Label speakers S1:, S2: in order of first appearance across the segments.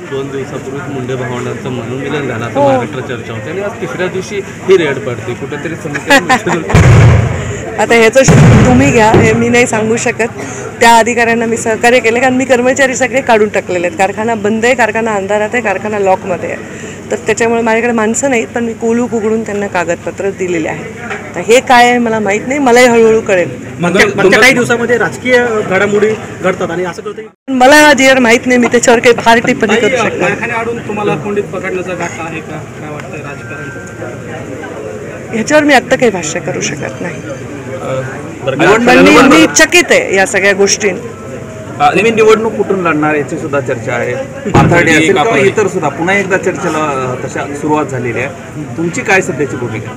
S1: दोन दिवसापूर्वीच मुंडे भावंडांचं मनोमिलन झालं. आता
S2: हो.
S1: महाराष्ट्र चर्चा होते आणि आज तिसऱ्या दिवशी ही रेड पडते. कुठेतरी
S2: आता ह्याचं तुम्ही घ्या. हे मी नाही सांगू शकत. त्या अधिकाऱ्यांना मी सहकार्य केले. कारण मी कर्मचारी सगळे काढून टाकलेले आहेत. कारखाना बंद आहे कारखाना अंधारात आहे कारखाना लॉकमध्ये आहे. तर त्याच्यामुळे माझ्याकडे माणसं नाहीत पण मी कोलूप उघडून त्यांना कागदपत्र दिलेले आहे तर हे काय आहे मला माहीत नाही. मलाही हळूहळू कळेल.
S3: मागच्या काही दिवसामध्ये राजकीय घडामोडी घडतात आणि असं कळतं की
S2: मला डिअर माहीत नाही मी त्याच्यावर काही फार टिप्पणी करू शकणार
S3: कारखान्याकडून तुम्हाला कोंडीत पकडण्याचा घाट आहे का? काय वाटतं राजकारण?
S2: ह्याच्यावर मी आत्ता काही भाष्य करू शकत नाही. मी मी चकित आहे या सगळ्या गोष्टी.
S4: तुम्ही निवडणूक कुठून लढणार याची सुद्धा चर्चा आहे. माथाडी असेल किंवा इतर सुद्धा. पुन्हा एकदा चर्चेला तशा सुरुवात झालेली आहे. तुमची काय सध्याची भूमिका?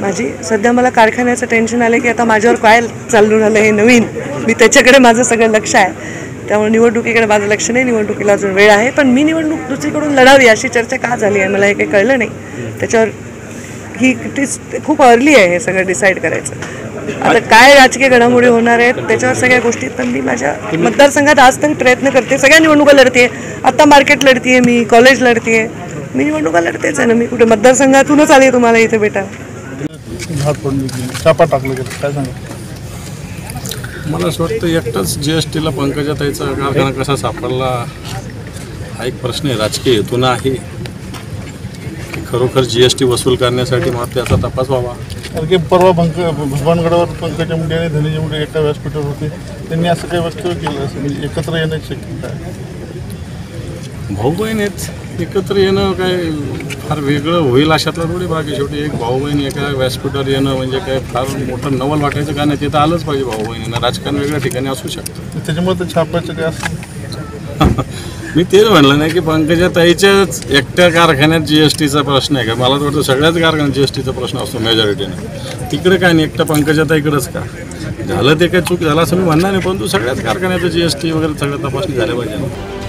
S2: माझी सध्या मला कारखान्याचं टेन्शन आलं की आता माझ्यावर काय चालू झालं हे नवीन? मी त्याच्याकडे माझं सगळं लक्ष आहे. त्यामुळे निवडणुकीकडे माझं लक्ष नाही निवडणुकीला अजून वेळ आहे. पण मी निवडणूक दुसरीकडून लढावी अशी चर्चा का झाली आहे? मला हे काही कळलं नाही. त्याच्यावर ही ती- खूप अर्ली आहे हे सगळं डिसाईड करायचं. आता काय राजकीय घडामोडी होणार आहेत? त्याच्यावर सगळ्या गोष्टी पण मी माझ्या मतदारसंघात आज तरी प्रयत्न करते. सगळ्या निवडणुका लढते आत्ता मार्केट लढतीये मी कॉलेज लढतीये. मी निवडणुका लढतेच आहे ना. मी कुठे मतदारसंघातूनच आली तुम्हाला इथे भेटा
S5: घाट पडली की छापा टाकलं गेलं काय सांगा?
S6: मला असं वाटतं एकटाच जी एस टीला पंकजाताईचा कारखाना कसा सापडला हा एक प्रश्न आहे. राजकीय हेतून आहे की खरोखर जी एस टी वसूल करण्यासाठी मग त्याचा तपास व्हावा.
S5: कारण की परवा भंक भगवानगडावर पंकजा मुंडे आणि धनंजय मुंडे एका व्यासपीठावर होते. त्यांनी असं काही वक्तव्य केलं असं म्हणजे एकत्र येण्याची शक्यता आहे.
S6: भाऊ बहीण आहेत. एकत्र येणं काय फार वेगळं होईल अशातला थोडी भाग आहे शेवटी एक भाऊ बहीण एका व्यासपीठावर येणं म्हणजे काय फार मोठं नवल वाटायचं का नाही ते तर आलंच पाहिजे भाऊ बहिणींना. राजकारण वेगळ्या ठिकाणी असू शकतं.
S5: त्याच्यामुळे तर छापायचं काय असं?
S6: मी तेच म्हणलं नाही की पंकजाताईच्याच एकट्या कारखान्यात जी एस टीचा प्रश्न आहे का? मला तर वाटतं सगळ्याच कारखान्यात जी एस टीचा प्रश्न असतो मेजॉरिटीने तिकडे काय नाही एकट्या पंकजाताईकडेच का? झालं ते काय चूक झालं असं मी म्हणणार नाही परंतु सगळ्याच कारखान्याचं जी एस टी वगैरे सगळं तपासणी झाल्या पाहिजे